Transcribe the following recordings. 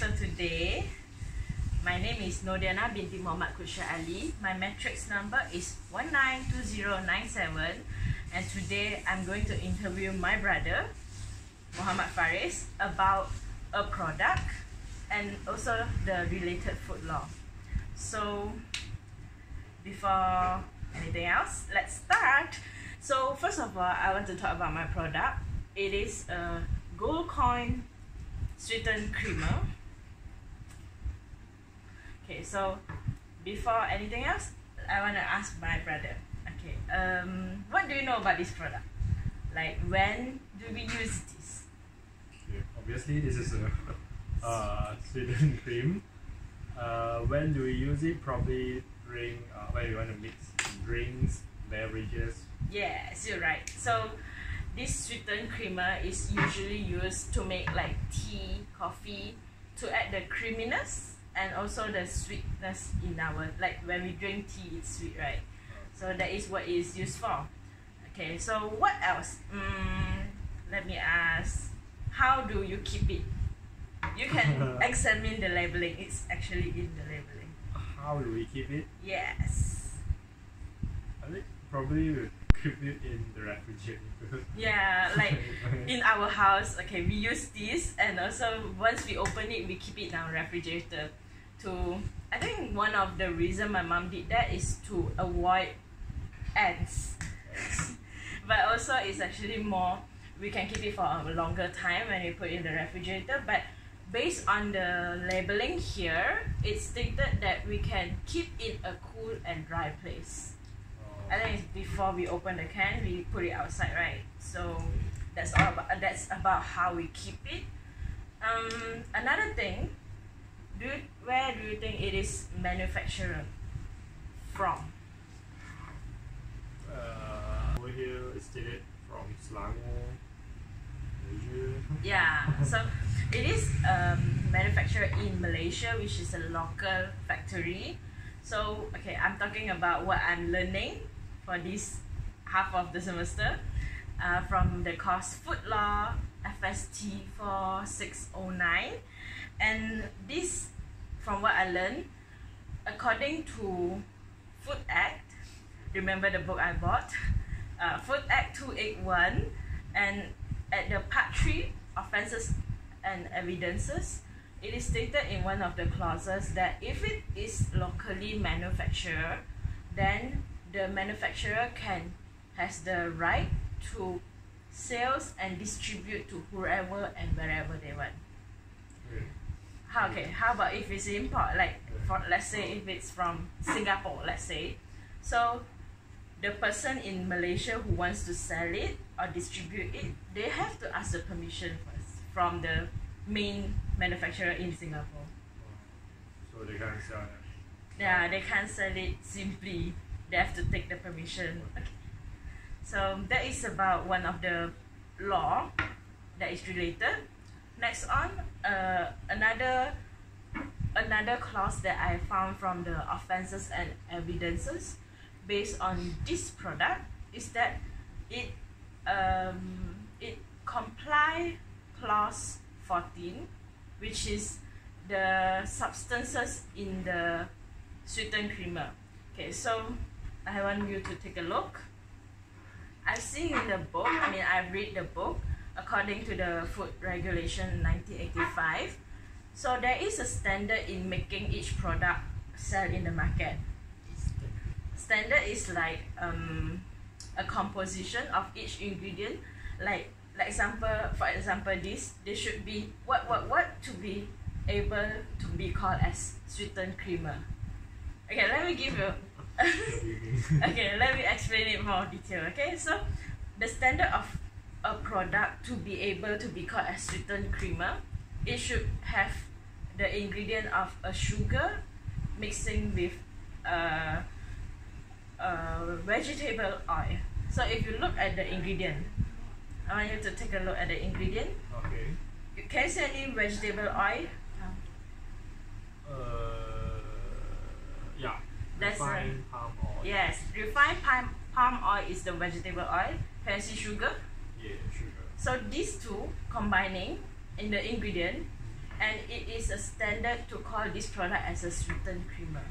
So today, my name is Nodiana binti Muhammad Kusha Ali. My matrix number is 192097 and today I'm going to interview my brother Muhammad Faris about a product and also the related food law. So before anything else, let's start. So first of all, I want to talk about my product. It is a gold coin sweetened creamer Okay, so before anything else, I want to ask my brother. Okay, um, what do you know about this product? Like, when do we use this? Okay, obviously, this is a uh, sweetened cream. Uh, when do we use it? Probably during uh, when we want to mix drinks, beverages. Yes, you're right. So, this sweetened creamer is usually used to make like tea, coffee, to add the creaminess and also the sweetness in our like when we drink tea it's sweet right? So that is what it's used for. Okay so what else? Mm, let me ask. How do you keep it? You can examine the labeling. It's actually in the labeling. How do we keep it? yes. I think probably we keep it in the refrigerator. yeah like in our house. Okay we use this and also once we open it we keep it in our refrigerator to i think one of the reason my mom did that is to avoid ants but also it's actually more we can keep it for a longer time when we put it in the refrigerator but based on the labeling here it's stated that we can keep it a cool and dry place I think it's before we open the can, we put it outside, right? So that's all about that's about how we keep it. Um, another thing, do you, where do you think it is manufactured from? uh, over here it's stated from Selangor, Malaysia. Yeah, so it is um, manufactured in Malaysia, which is a local factory. So okay, I'm talking about what I'm learning for this half of the semester uh, from the course Food Law FST 4609 and this from what I learned according to Food Act remember the book I bought? Uh, Food Act 281 and at the part 3 offences and evidences it is stated in one of the clauses that if it is locally manufactured then the manufacturer can has the right to sales and distribute to whoever and wherever they want Okay. how okay how about if it's import like for let's say if it's from singapore let's say so the person in malaysia who wants to sell it or distribute it they have to ask the permission first from the main manufacturer in singapore So they can't sell it? yeah they can't sell it simply they have to take the permission okay. So that is about one of the law that is related next on uh, another another clause that i found from the offenses and evidences based on this product is that it um, it comply clause 14 which is the substances in the sweetened creamer okay so I want you to take a look. I've seen in the book, I mean, I've read the book according to the Food Regulation 1985. So there is a standard in making each product sell in the market. Standard is like um, a composition of each ingredient. Like, like example, for example, this, they should be what, what, what to be able to be called as sweetened creamer. Okay, let me give you What do you mean? okay, let me explain it more detail. Okay, so the standard of a product to be able to be called as sweetened creamer, it should have the ingredient of a sugar mixing with uh, uh, vegetable oil. So if you look at the ingredient, I want you to take a look at the ingredient. Okay. You can you see any vegetable oil? Uh, yeah. That's Refined palm oil. Yes, refined palm, palm oil is the vegetable oil. See sugar? Yeah, sugar. So these two combining in the ingredient mm-hmm. and it is a standard to call this product as a sweetened creamer.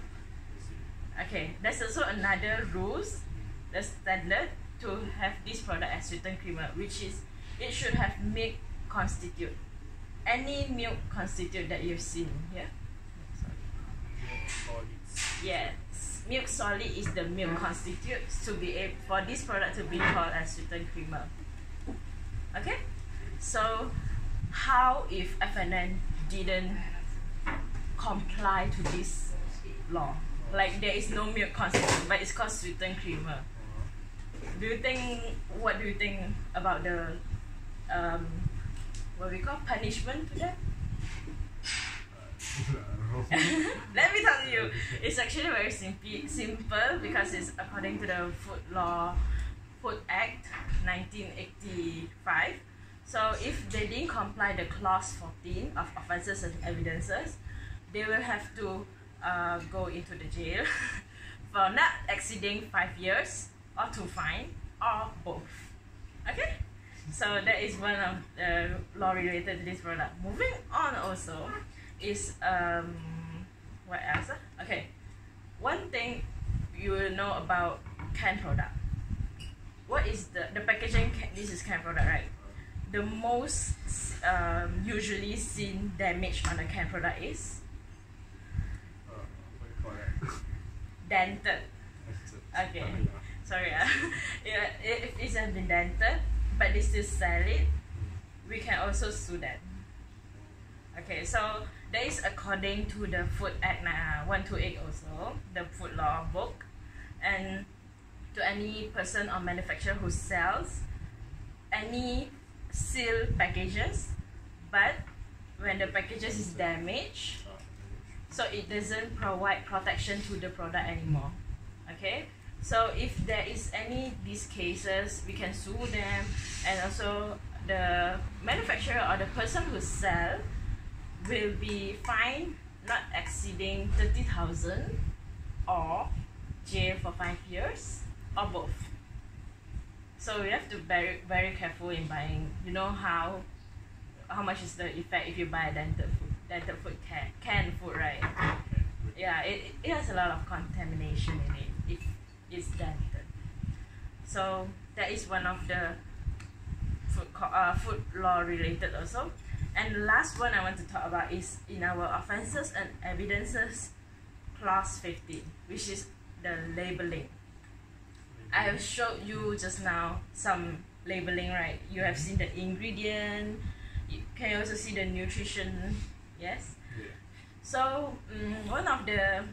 Okay, there's also another rules, the standard to have this product as sweetened creamer, which is it should have milk constitute. Any milk constitute that you've seen here. Solids. Yes, milk solid is the milk constitute to be able for this product to be called as sweetened creamer. Okay, so how if FNN didn't comply to this law? Like there is no milk constitute, but it's called sweetened creamer. Do you think? What do you think about the um, what we call punishment to that? Let me tell you, it's actually very simple, simple because it's according to the Food Law, Food Act, 1985. So if they didn't comply the clause 14 of offences and evidences, they will have to uh, go into the jail for not exceeding five years or to fine or both. Okay? So that is one of the law related to this product. Moving on also is um what else? ah? Okay. One thing you will know about canned product. What is the the packaging this is canned product, right? The most um, usually seen damage on a canned product is what you call that? dented. Okay. Uh. Sorry, uh, yeah, if it has been dented, but they still sell it, we can also sue them. Okay, so that is according to the Food Act uh, 128 also, the food law book. And to any person or manufacturer who sells any sealed packages, but when the packages is damaged, so it doesn't provide protection to the product anymore. Okay? So if there is any these cases we can sue them. And also the manufacturer or the person who sell will be fined not exceeding 30000 or jail for five years or both. So we have to be very very careful in buying you know how how much is the effect if you buy dented food dented food can canned food right? Yeah it, it has a lot of contamination in it if it's dented. So that is one of the food uh, food law related also and the last one i want to talk about is in our offenses and evidences clause 15 which is the labeling I have showed you just now some labeling, right? You have seen the ingredient. You can also see the nutrition. Yes. Yeah. So mm one of the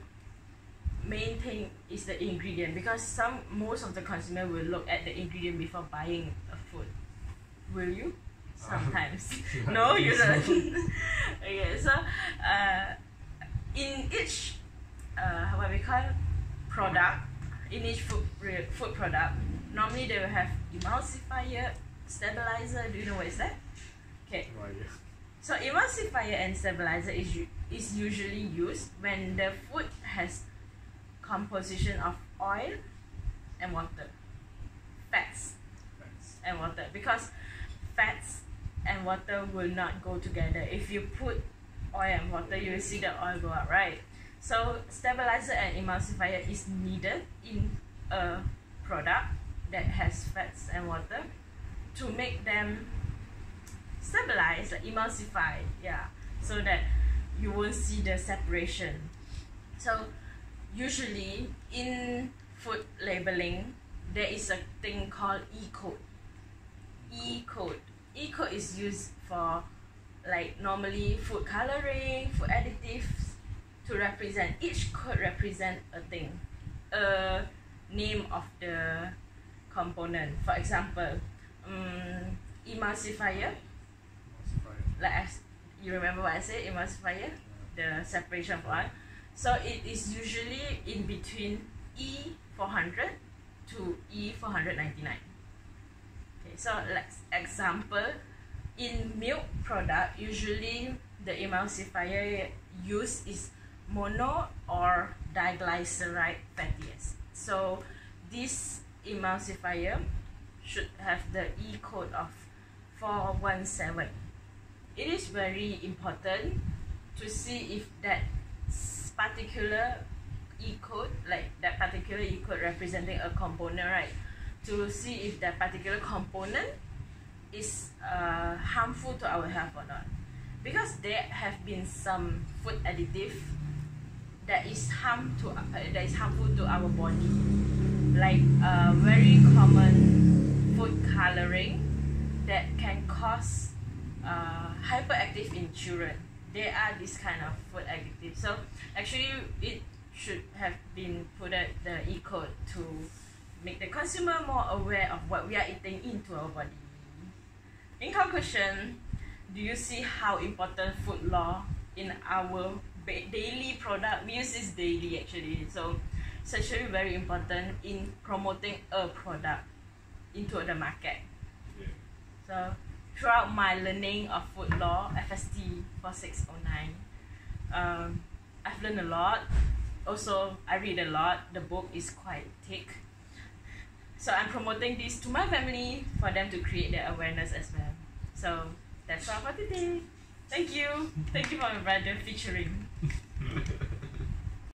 main thing is the ingredient because some most of the consumer will look at the ingredient before buying a food. Will you? Sometimes. No, you don't. okay, so uh, in each uh, what we call product, in each food food product, normally they will have emulsifier, stabilizer. Do you know what is that? Okay, idea. so emulsifier and stabilizer is is usually used when the food has composition of oil and water, fats and water because fats and water will not go together. If you put oil and water, you will see the oil go up, right? So stabilizer and emulsifier is needed in a product that has fats and water to make them stabilize, like emulsify, yeah, so that you won't see the separation. So usually in food labeling, there is a thing called E code. E-code. E-code is used for like normally food coloring, food additives to represent. Each code represent a thing, a name of the component. For example, um, emulsifier. Like I, you remember what I said, emulsifier, the separation of. So it is usually in between E400 to E499. Okay, so let's example in milk product usually the emulsifier used is mono or diglyceride fatty acid. So this emulsifier should have the E code of 417. it is very important to see if that particular E code, like that particular E code representing a component, right? To see if that particular component is uh, harmful to our health or not. Because there have been some food additive that is harm to uh, that is harmful to our body, like uh, very common food coloring that can cause uh, hyperactive in children. There are this kind of food additives. So actually, it should have been put at the e code to make the consumer more aware of what we are eating into our body. In conclusion, do you see how important food law in our daily product? We use this daily actually, so it's actually very important in promoting a product into the market. Yeah. So throughout my learning of food law, FST 4609, um, I've learned a lot. Also, I read a lot. The book is quite thick. So I'm promoting this to my family for them to create their awareness as well. So that's all for today. Thank you. Thank you for my brother featuring.